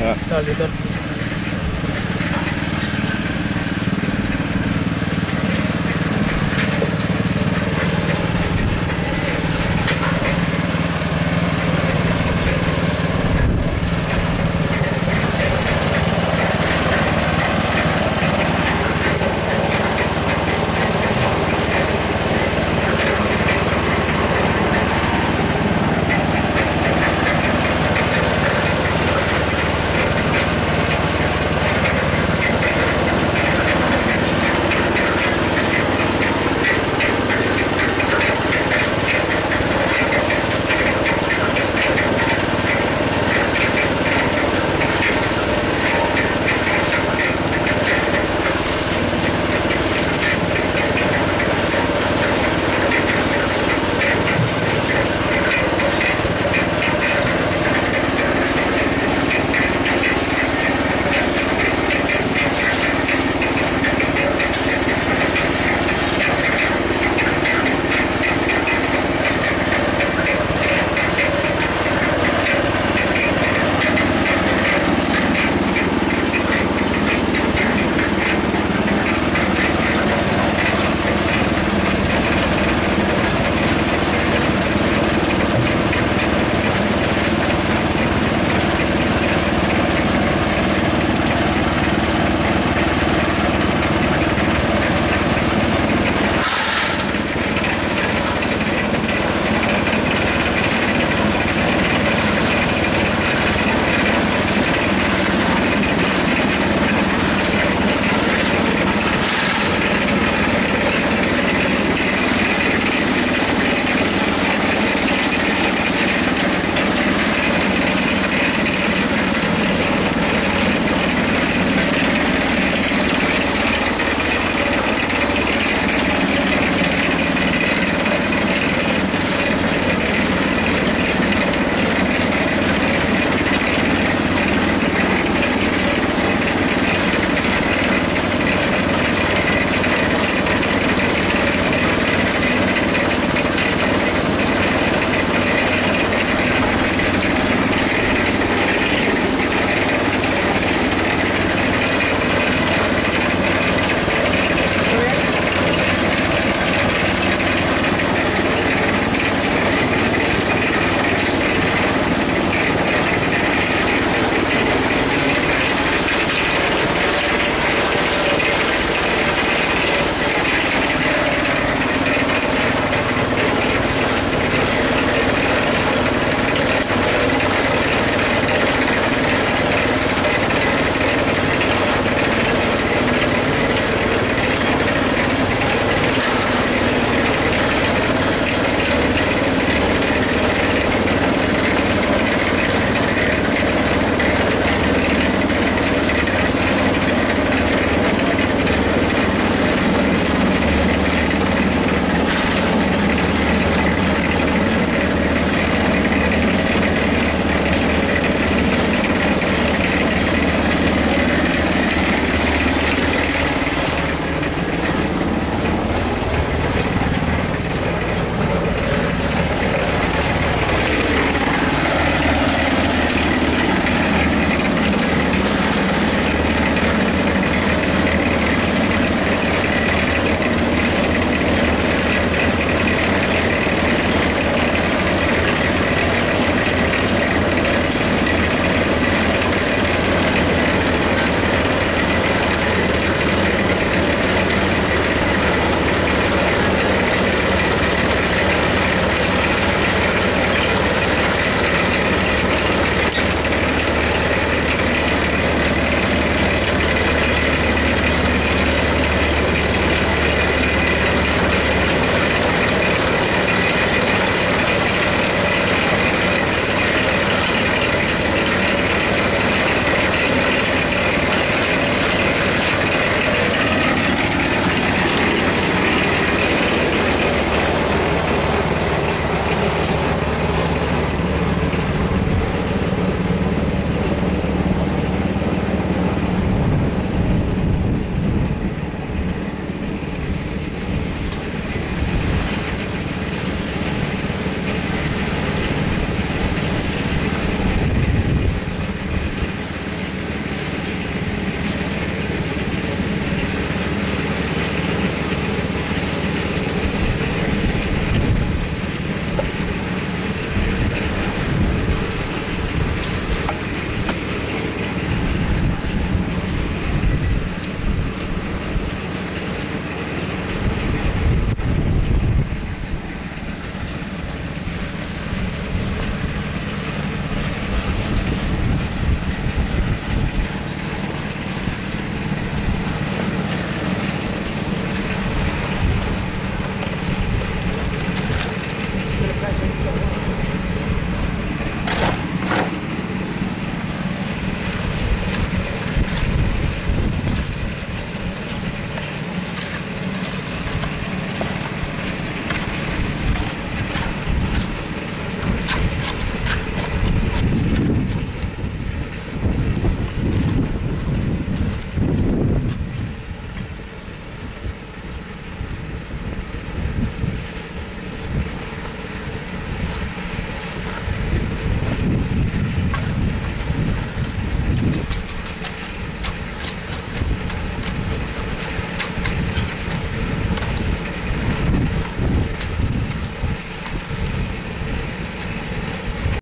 这里的